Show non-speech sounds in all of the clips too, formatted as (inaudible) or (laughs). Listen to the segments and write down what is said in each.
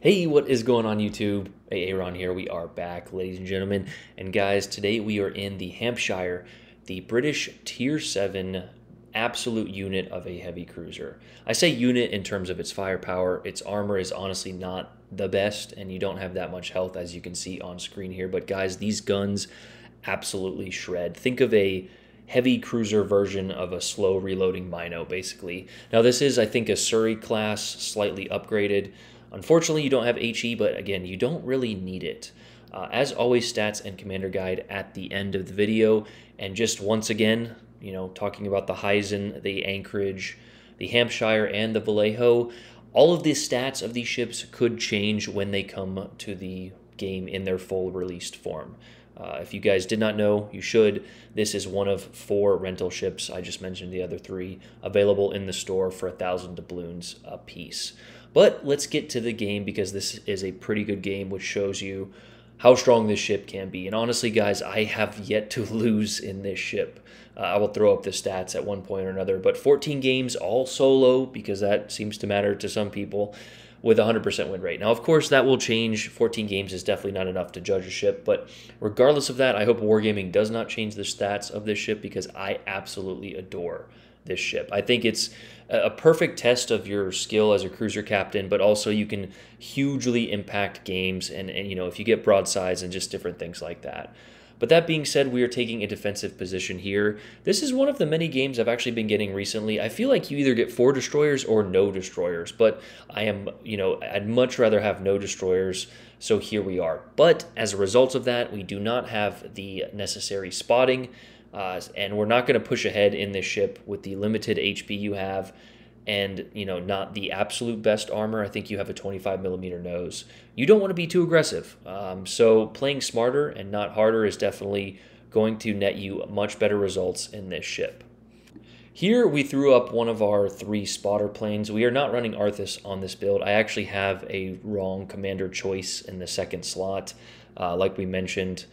Hey, what is going on YouTube? Hey, Aaron here. We are back, ladies and gentlemen. And guys, today we are in the Hampshire, the British Tier 7 absolute unit of a heavy cruiser. I say unit in terms of its firepower. Its armor is honestly not the best, and you don't have that much health as you can see on screen here. But guys, these guns absolutely shred. Think of a heavy cruiser version of a slow reloading Mino, basically. Now, this is, I think, a Surrey class, slightly upgraded. Unfortunately, you don't have HE, but again, you don't really need it. Uh, as always, stats and commander guide at the end of the video. And just once again, you know, talking about the Heisen, the Anchorage, the Hampshire, and the Vallejo. All of the stats of these ships could change when they come to the game in their full released form. Uh, if you guys did not know, you should. This is one of four rental ships. I just mentioned the other three available in the store for a thousand doubloons a piece. But let's get to the game because this is a pretty good game, which shows you how strong this ship can be. And honestly, guys, I have yet to (laughs) lose in this ship. Uh, I will throw up the stats at one point or another, but 14 games all solo because that seems to matter to some people with 100% win rate. Now, of course, that will change. 14 games is definitely not enough to judge a ship, but regardless of that, I hope Wargaming does not change the stats of this ship because I absolutely adore this ship. I think it's a perfect test of your skill as a cruiser captain, but also you can hugely impact games and, and you know if you get broadsides and just different things like that. But that being said, we are taking a defensive position here. This is one of the many games I've actually been getting recently. I feel like you either get four destroyers or no destroyers, but I am, you know, I'd much rather have no destroyers. So here we are. But as a result of that, we do not have the necessary spotting. Uh, and we're not going to push ahead in this ship with the limited HP you have and you know not the absolute best armor. I think you have a 25 millimeter nose. You don't want to be too aggressive. Um, so playing smarter and not harder is definitely going to net you much better results in this ship. Here we threw up one of our three spotter planes. We are not running arthas on this build. I actually have a wrong commander choice in the second slot. Uh, like we mentioned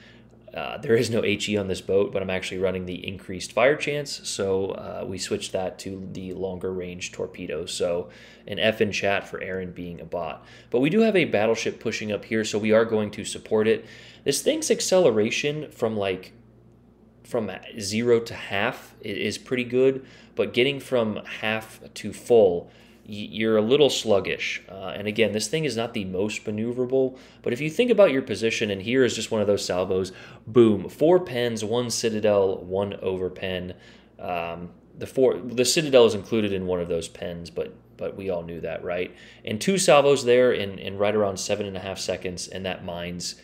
uh, there is no HE on this boat, but I'm actually running the increased fire chance, so uh, we switched that to the longer range torpedo. So an F in chat for Aaron being a bot. But we do have a battleship pushing up here, so we are going to support it. This thing's acceleration from like from zero to half is pretty good, but getting from half to full you're a little sluggish. Uh, and again, this thing is not the most maneuverable, but if you think about your position, and here is just one of those salvos, boom, four pens, one citadel, one overpen. Um, the four, the citadel is included in one of those pens, but but we all knew that, right? And two salvos there in, in right around seven and a half seconds, and that mines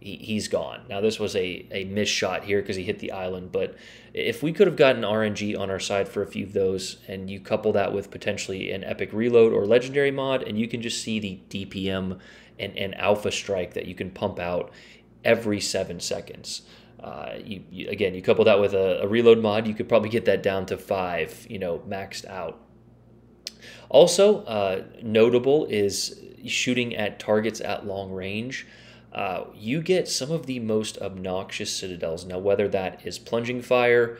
he, has gone. Now, this was a, a missed shot here because he hit the island, but if we could have gotten RNG on our side for a few of those, and you couple that with potentially an epic reload or legendary mod, and you can just see the DPM and, and alpha strike that you can pump out every seven seconds. Uh, you, you, again, you couple that with a, a reload mod, you could probably get that down to five, you know, maxed out. Also, uh, notable is shooting at targets at long range uh, you get some of the most obnoxious citadels. Now, whether that is plunging fire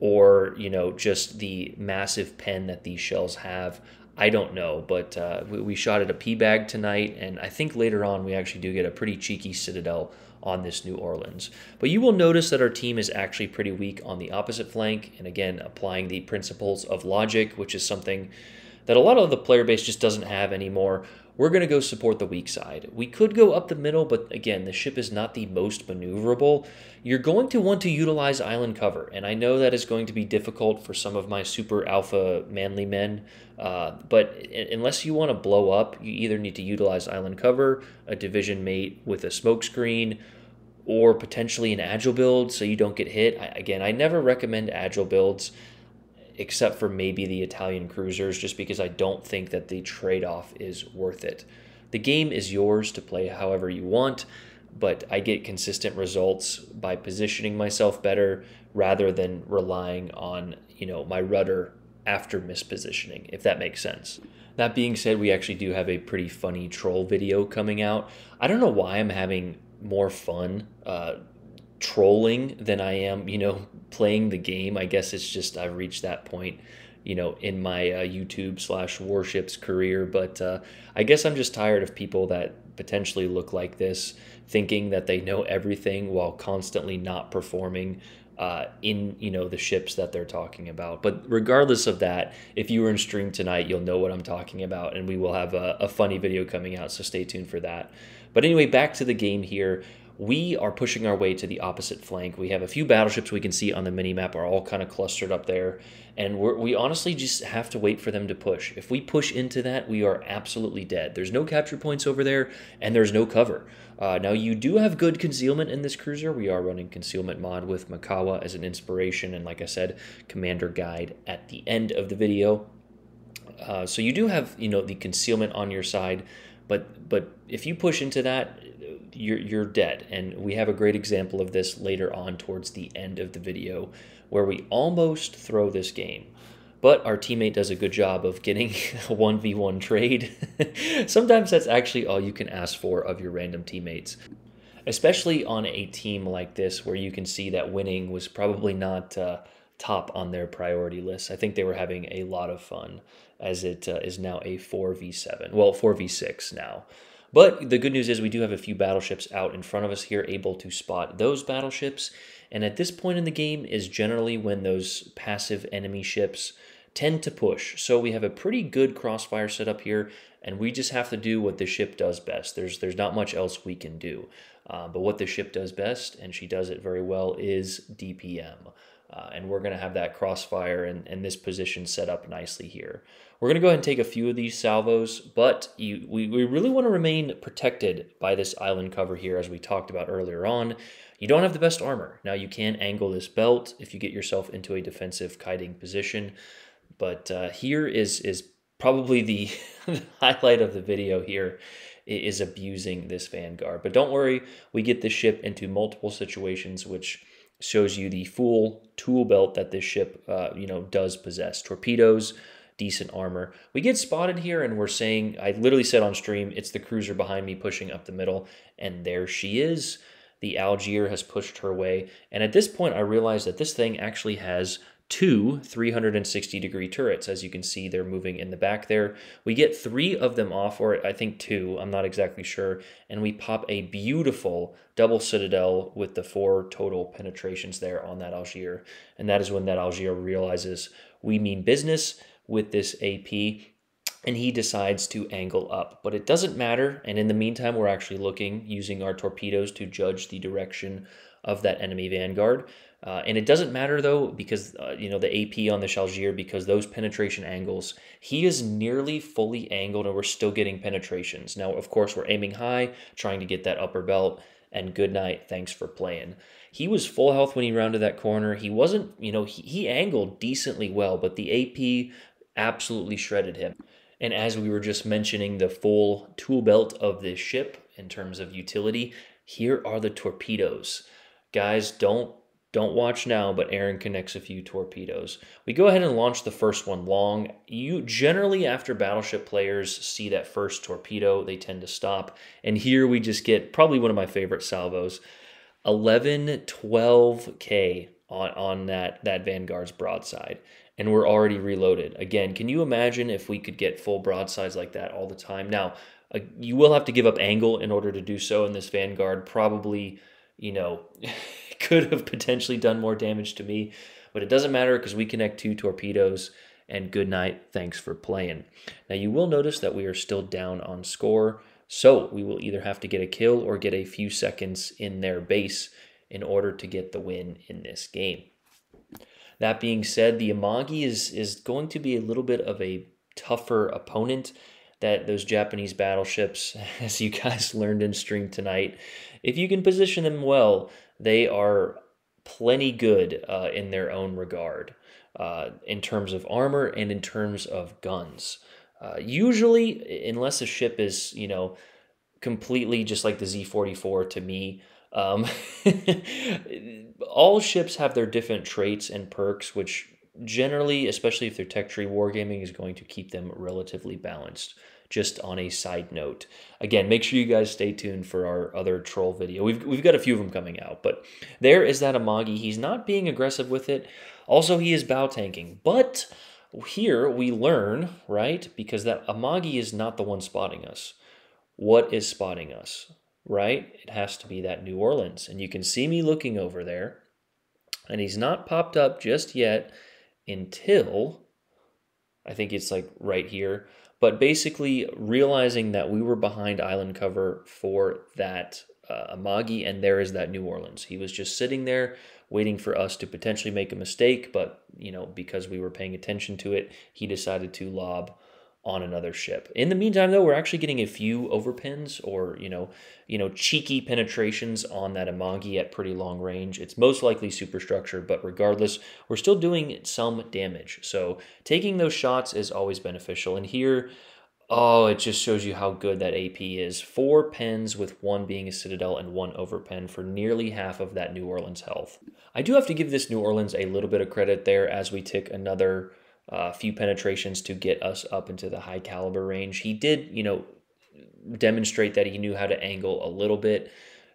or you know just the massive pen that these shells have, I don't know. But uh, we, we, shot at a P bag tonight, and I think later on we actually do get a pretty cheeky citadel on this New Orleans. But you will notice that our team is actually pretty weak on the opposite flank, and again applying the principles of logic, which is something that a lot of the player base just doesn't have anymore we're going to go support the weak side. We could go up the middle, but again, the ship is not the most maneuverable. You're going to want to utilize island cover, and I know that is going to be difficult for some of my super alpha manly men, uh, but unless you want to blow up, you either need to utilize island cover, a division mate with a smokescreen, or potentially an agile build so you don't get hit. I, again, I never recommend agile builds except for maybe the Italian cruisers, just because I don't think that the trade off is worth it. The game is yours to play however you want, but I get consistent results by positioning myself better rather than relying on, you know, my rudder after mispositioning, if that makes sense. That being said, we actually do have a pretty funny troll video coming out. I don't know why I'm having more fun uh, trolling than I am, you know, playing the game. I guess it's just I've reached that point you know, in my uh, YouTube slash warships career. But uh, I guess I'm just tired of people that potentially look like this, thinking that they know everything while constantly not performing uh, in you know the ships that they're talking about. But regardless of that, if you were in stream tonight, you'll know what I'm talking about, and we will have a, a funny video coming out. So stay tuned for that. But anyway, back to the game here we are pushing our way to the opposite flank. We have a few battleships we can see on the mini map are all kind of clustered up there, and we honestly just have to wait for them to push. If we push into that, we are absolutely dead. There's no capture points over there, and there's no cover. Uh, now, you do have good concealment in this cruiser. We are running concealment mod with Mikawa as an inspiration, and like I said, commander guide at the end of the video. Uh, so you do have, you know, the concealment on your side, but but if you push into that, you're, you're dead. And we have a great example of this later on towards the end of the video where we almost throw this game. But our teammate does a good job of getting (laughs) a 1v1 trade. (laughs) Sometimes that's actually all you can ask for of your random teammates. Especially on a team like this where you can see that winning was probably not uh, top on their priority list. I think they were having a lot of fun as it uh, is now a 4v7. Well, 4v6 now. But the good news is we do have a few battleships out in front of us here, able to spot those battleships. And at this point in the game is generally when those passive enemy ships tend to push. So we have a pretty good crossfire setup here, and we just have to do what the ship does best. There's there's not much else we can do. Uh, but what the ship does best, and she does it very well, is DPM. Uh, and we're going to have that crossfire and, and this position set up nicely here. We're going to go ahead and take a few of these salvos, but you, we, we really want to remain protected by this island cover here, as we talked about earlier on. You don't have the best armor. Now, you can angle this belt if you get yourself into a defensive kiting position, but uh, here is, is probably the (laughs) highlight of the video here is abusing this Vanguard. But don't worry, we get this ship into multiple situations, which shows you the full tool belt that this ship, uh, you know, does possess. Torpedoes, decent armor. We get spotted here, and we're saying, I literally said on stream, it's the cruiser behind me pushing up the middle, and there she is. The Algier has pushed her way, and at this point, I realized that this thing actually has two 360 degree turrets. As you can see, they're moving in the back there. We get three of them off, or I think two, I'm not exactly sure, and we pop a beautiful double citadel with the four total penetrations there on that Algier. And that is when that Algier realizes we mean business with this AP and he decides to angle up. But it doesn't matter, and in the meantime, we're actually looking using our torpedoes to judge the direction of that enemy vanguard. Uh, and it doesn't matter though, because uh, you know the AP on the Chalgier, because those penetration angles, he is nearly fully angled, and we're still getting penetrations. Now, of course, we're aiming high, trying to get that upper belt. And good night, thanks for playing. He was full health when he rounded that corner. He wasn't, you know, he, he angled decently well, but the AP absolutely shredded him. And as we were just mentioning, the full tool belt of this ship in terms of utility, here are the torpedoes. Guys, don't don't watch now, but Aaron connects a few torpedoes. We go ahead and launch the first one long. You generally, after battleship players see that first torpedo, they tend to stop. And here we just get probably one of my favorite salvos 11, 12K on, on that, that Vanguard's broadside. And we're already reloaded. Again, can you imagine if we could get full broadsides like that all the time? Now, uh, you will have to give up angle in order to do so in this Vanguard. Probably, you know. (laughs) could have potentially done more damage to me, but it doesn't matter because we connect two torpedoes and good night. Thanks for playing. Now you will notice that we are still down on score, so we will either have to get a kill or get a few seconds in their base in order to get the win in this game. That being said, the Amagi is, is going to be a little bit of a tougher opponent that those Japanese battleships, (laughs) as you guys learned in stream tonight, if you can position them well, they are plenty good uh, in their own regard uh, in terms of armor and in terms of guns. Uh, usually, unless a ship is, you know, completely just like the Z44 to me, um, (laughs) all ships have their different traits and perks, which generally, especially if they're tech tree wargaming, is going to keep them relatively balanced just on a side note. Again, make sure you guys stay tuned for our other troll video. We've, we've got a few of them coming out, but there is that Amagi. He's not being aggressive with it. Also, he is bow tanking, but here we learn, right? Because that Amagi is not the one spotting us. What is spotting us, right? It has to be that New Orleans. And you can see me looking over there. And he's not popped up just yet until I think it's like right here. But basically, realizing that we were behind island cover for that uh, Amagi, and there is that New Orleans. He was just sitting there waiting for us to potentially make a mistake, but you know, because we were paying attention to it, he decided to lob on another ship. In the meantime, though, we're actually getting a few overpens or you know, you know, cheeky penetrations on that Amagi at pretty long range. It's most likely superstructure, but regardless, we're still doing some damage. So taking those shots is always beneficial. And here, oh, it just shows you how good that AP is. Four pens with one being a Citadel and one overpen for nearly half of that New Orleans health. I do have to give this New Orleans a little bit of credit there as we tick another a few penetrations to get us up into the high caliber range. He did, you know, demonstrate that he knew how to angle a little bit.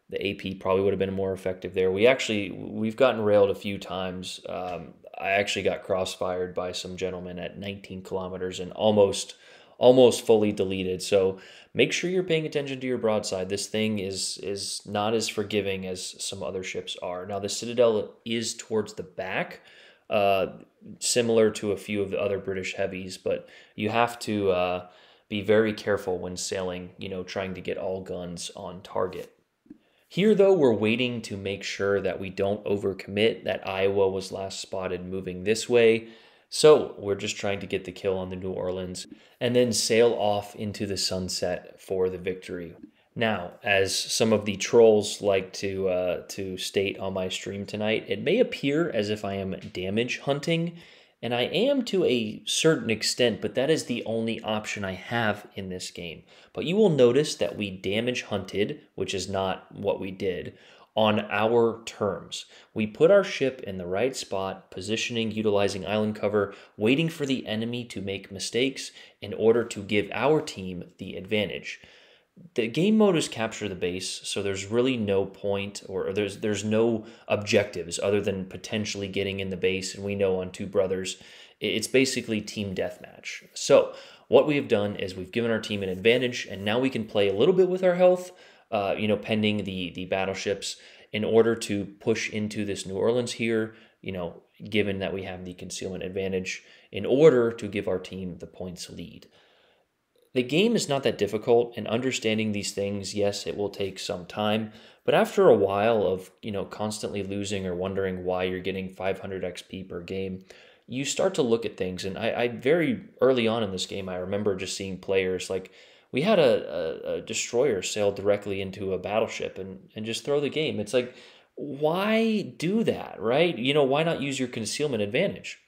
The AP probably would have been more effective there. We actually we've gotten railed a few times. Um, I actually got crossfired by some gentlemen at 19 kilometers and almost almost fully deleted. So make sure you're paying attention to your broadside. This thing is is not as forgiving as some other ships are. Now the Citadel is towards the back, uh, similar to a few of the other British heavies, but you have to uh, be very careful when sailing, you know, trying to get all guns on target. Here, though, we're waiting to make sure that we don't overcommit, that Iowa was last spotted moving this way. So we're just trying to get the kill on the New Orleans and then sail off into the sunset for the victory. Now, as some of the trolls like to uh, to state on my stream tonight, it may appear as if I am damage hunting, and I am to a certain extent, but that is the only option I have in this game. But you will notice that we damage hunted, which is not what we did, on our terms. We put our ship in the right spot, positioning, utilizing island cover, waiting for the enemy to make mistakes in order to give our team the advantage the game mode is capture the base, so there's really no point or there's there's no objectives other than potentially getting in the base. And we know on Two Brothers, it's basically team deathmatch. So what we have done is we've given our team an advantage, and now we can play a little bit with our health, uh, you know, pending the the battleships in order to push into this New Orleans here. You know, given that we have the concealment advantage, in order to give our team the points lead the game is not that difficult and understanding these things yes it will take some time but after a while of you know constantly losing or wondering why you're getting 500 xp per game you start to look at things. And i, I very early on in this game i remember just seeing players like we had a, a, a destroyer sail directly into a battleship and, and just throw the game. It's like why do that right? You know why not use your concealment advantage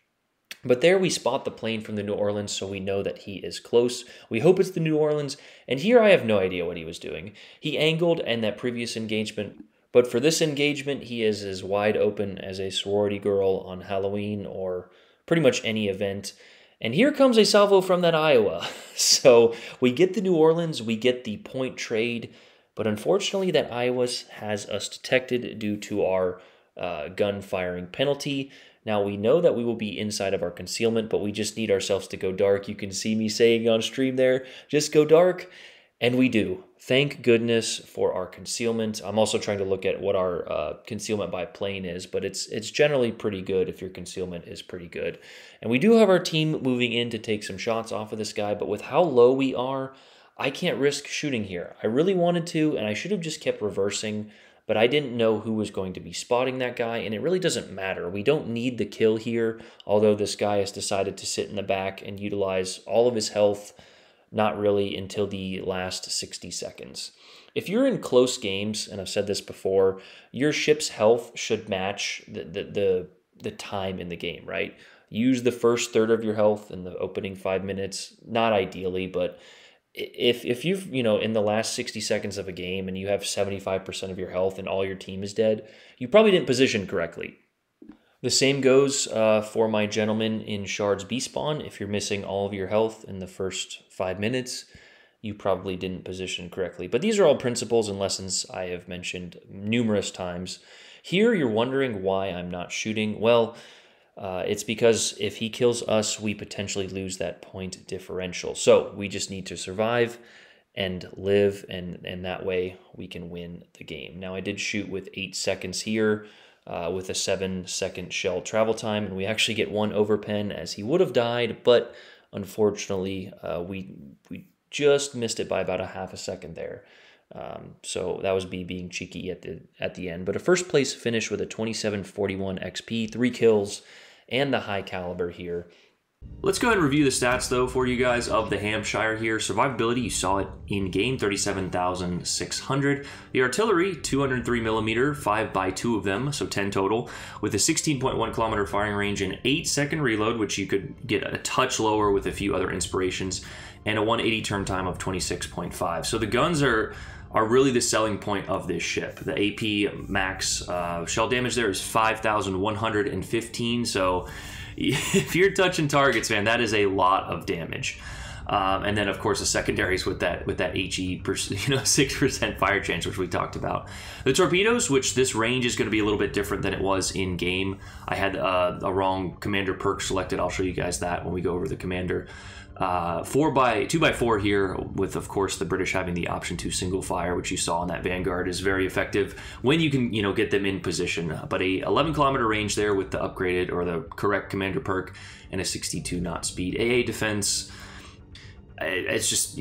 but there we spot the plane from the New Orleans, so we know that he is close. We hope it's the New Orleans, and here I have no idea what he was doing. He angled and that previous engagement, but for this engagement, he is as wide open as a sorority girl on Halloween or pretty much any event. And here comes a salvo from that Iowa. (laughs) So we get the New Orleans, we get the point trade, but unfortunately, that Iowa has us detected due to our uh, gun firing penalty. Now we know that we will be inside of our concealment, but we just need ourselves to go dark. You can see me saying on stream there, just go dark. And we do. Thank goodness for our concealment. I'm also trying to look at what our uh, concealment by plane is, but it's it's generally pretty good if your concealment is pretty good. And we do have our team moving in to take some shots off of this guy, but with how low we are, I can't risk shooting here. I really wanted to, and I should have just kept reversing but I didn't know who was going to be spotting that guy, and it really doesn't matter. We don't need the kill here, although this guy has decided to sit in the back and utilize all of his health, not really until the last 60 seconds. If you're in close games, and I've said this before, your ship's health should match the, the, the, the time in the game, right? Use the first third of your health in the opening five minutes, not ideally, but if if you've you know in the last 60 seconds of a game and you have 75% of your health and all your team is dead you probably didn't position correctly. The same goes uh, for my gentleman in shards b spawn. If you're missing all of your health in the first five minutes you probably didn't position correctly. But these are all principles and lessons i have mentioned numerous times. Here you're wondering why i'm not shooting. Well Uh, it's because if he kills us, we potentially lose that point differential. So we just need to survive and live, and, and that way we can win the game. Now, I did shoot with eight seconds here uh, with a seven second shell travel time, and we actually get one overpen as he would have died, but unfortunately, uh, we, we just missed it by about a half a second there. Um, so that was B being cheeky at the at the end. But a first place finish with a 2741 XP, three kills, and the high caliber here. Let's go ahead and review the stats though for you guys of the Hampshire here. Survivability, you saw it in game, 37,600. The artillery, 203 millimeter, 5 by 2 of them, so 10 total, with a 16.1 kilometer firing range and 8 second reload, which you could get a touch lower with a few other inspirations, and a 180 turn time of 26.5. So the guns are are really the selling point of this ship. The AP max uh, shell damage there is 5,115, so (laughs) if you're touching targets, man, that is a lot of damage. Um, and then, of course, the secondaries with that with that HE, (laughs) you know, six percent fire chance, which we talked about. The torpedoes, which this range is going to be a little bit different than it was in game. I had uh, a wrong commander perk selected. I'll show you guys that when we go over the commander. Uh, four by two by four here, with of course the British having the option to single fire, which you saw in that Vanguard is very effective when you can you know get them in position. But a 11 kilometer range there with the upgraded or the correct commander perk and a 62 knot speed. AA defense it's just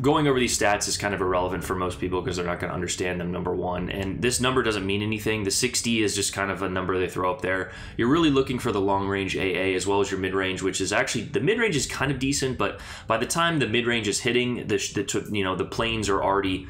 going over these stats is kind of irrelevant for most people because they're not going to understand them number one. And this number doesn't mean anything. The 60 is just kind of a number they throw up there. You're really looking for the long range aa as well as your mid range which is actually the mid range is kind of decent but by the time the mid range is hitting the, the you know the planes are already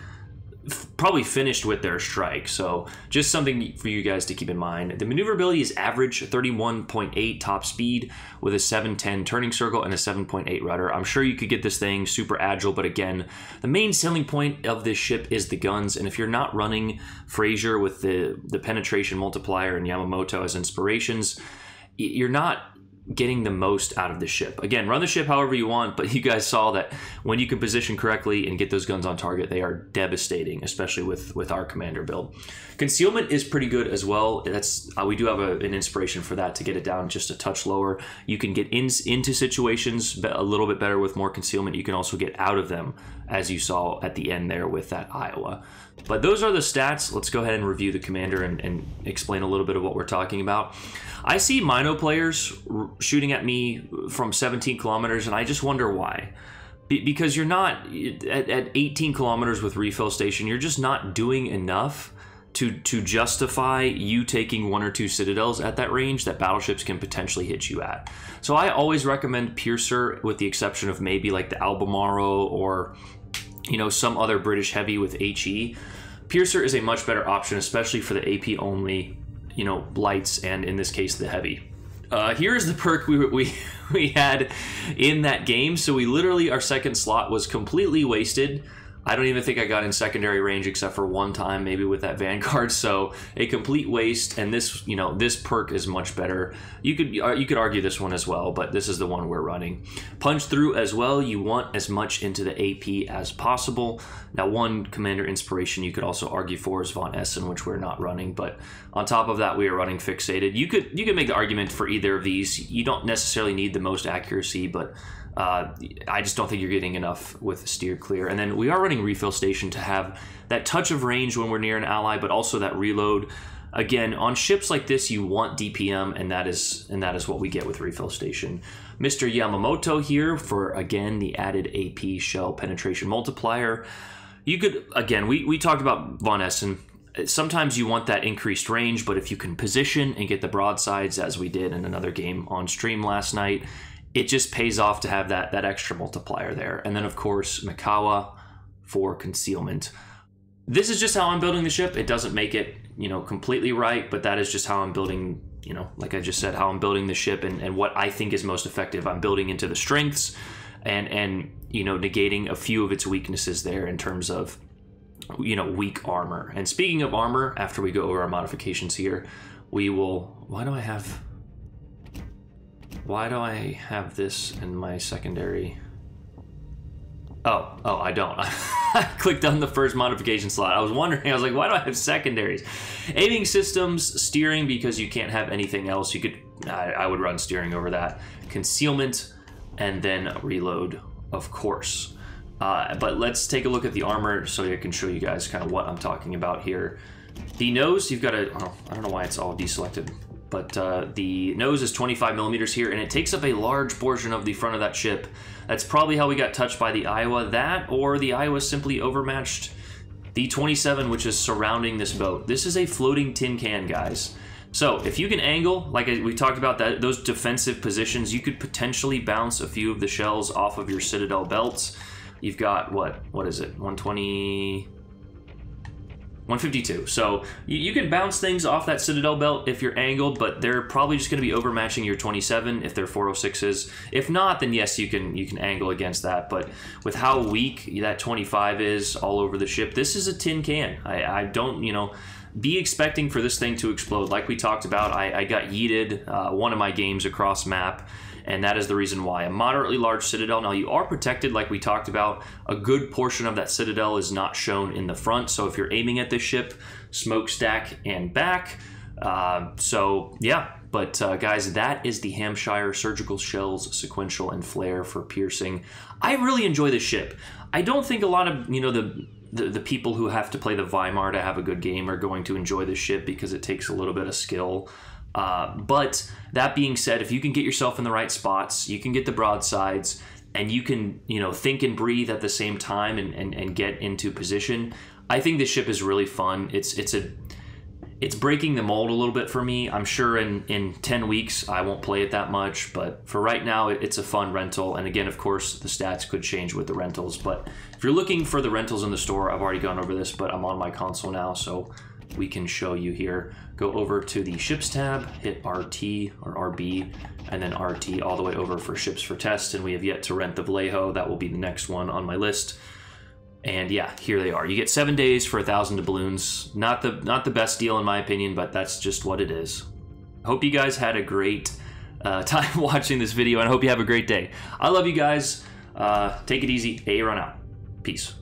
probably finished with their strike. So just something for you guys to keep in mind. The maneuverability is average 31.8 top speed with a 710 turning circle and a 7.8 rudder. I'm sure you could get this thing super agile, but again, the main selling point of this ship is the guns. And if you're not running Fraser with the, the penetration multiplier and Yamamoto as inspirations, you're not getting the most out of the ship. Again, run the ship however you want, but you guys saw that when you can position correctly and get those guns on target, they are devastating, especially with with our commander build. Concealment is pretty good as well. That's uh, we do have a, an inspiration for that to get it down just a touch lower. You can get in, into situations a little bit better with more concealment. You can also get out of them, as you saw at the end there with that Iowa. But those are the stats. Let's go ahead and review the commander and, and explain a little bit of what we're talking about. I see Mino players shooting at me from 17 kilometers, and I just wonder why. Be because you're not at, at 18 kilometers with refill station, you're just not doing enough to to justify you taking one or two citadels at that range that battleships can potentially hit you at. So I always recommend Piercer, with the exception of maybe like the Albemarle or you know some other British heavy with HE. Piercer is a much better option, especially for the AP only you know, lights and in this case the heavy. Uh, here's the perk we, we, (laughs) we had in that game. So we literally, our second slot was completely wasted. I don't even think I got in secondary range except for one time, maybe with that (laughs) Vanguard. So a complete waste. And this, you know, this perk is much better. You could uh, you could argue this one as well, but this is the one we're running. Punch through as well. You want as much into the AP as possible. Now, one commander inspiration you could also argue for is Von Essen, which we're not running. But on top of that, we are running fixated. You could you could make the argument for either of these. You don't necessarily need the most accuracy, but uh, I just don't think you're getting enough with steer clear. And then we are running refill station to have that touch of range when we're near an ally, but also that reload. Again, on ships like this, you want DPM, and that is and that is what we get with refill station. Mr. Yamamoto here for again the added AP shell penetration multiplier. You could again, we we talked about Von Essen. Sometimes you want that increased range, but if you can position and get the broadsides, as we did in another game on stream last night, it just pays off to have that that extra multiplier there. And then of course Mikawa for concealment. This is just how I'm building the ship. It doesn't make it, you know, completely right, but that is just how I'm building, you know, like I just said, how I'm building the ship and, and what I think is most effective. I'm building into the strengths and and you know, negating a few of its weaknesses there in terms of you know, weak armor. And speaking of armor, after we go over our modifications here, we will why do I have why do I have this in my secondary? Oh, oh, I don't. (laughs) I clicked on the first modification slot. I was wondering, I was like, why do I have secondaries? Aiming systems, steering, because you can't have anything else. You could I, I would run steering over that. Concealment, and then reload, of course. Uh, but let's take a look at the armor so I can show you guys kind of what I'm talking about here. The nose, you've got a, oh, I don't know why it's all deselected, but uh, the nose is 25 millimeters here, and it takes up a large portion of the front of that ship. That's probably how we got touched by the Iowa. That, or the Iowa simply overmatched the 27, which is surrounding this boat. This is a floating tin can, guys. So if you can angle, like we talked about that, those defensive positions, you could potentially bounce a few of the shells off of your Citadel belts. You've got, what, what is it, 120... 152. So you, you, can bounce things off that Citadel belt if you're angled, but they're probably just going to be overmatching your 27 if they're 406s. If not, then yes, you can you can angle against that. But with how weak that 25 is all over the ship, this is a tin can. I, I don't, you know, be expecting for this thing to explode. Like we talked about, I, I got yeeted uh, one of my games across map and that is the reason why. A moderately large citadel. Now, you are protected, like we talked about. A good portion of that citadel is not shown in the front, so if you're aiming at this ship, smokestack and back. Uh, so, yeah, but uh, guys, that is the Hampshire Surgical Shells Sequential and Flare for piercing. I really enjoy this ship. I don't think a lot of, you know, the the, the people who have to play the Weimar to have a good game are going to enjoy this ship because it takes a little bit of skill. Uh, but that being said, if you can get yourself in the right spots, you can get the broadsides, and you can you know think and breathe at the same time and, and, and get into position. I think this ship is really fun. It's it's a it's breaking the mold a little bit for me. I'm sure in, in 10 weeks I won't play it that much, but for right now it's a fun rental. And again, of course, the stats could change with the rentals. But if you're looking for the rentals in the store, I've already gone over this, but I'm on my console now, so we can show you here. Go over to the ships tab, hit RT or RB, and then RT all the way over for ships for test. And we have yet to rent the Vallejo. That will be the next one on my list. And yeah, here they are. You get seven days for a thousand doubloons. Not the not the best deal in my opinion, but that's just what it is. Hope you guys had a great uh, (laughs) time watching this video, and I hope you have a great day. I love you guys. Uh, take it easy. Aaron out. Peace.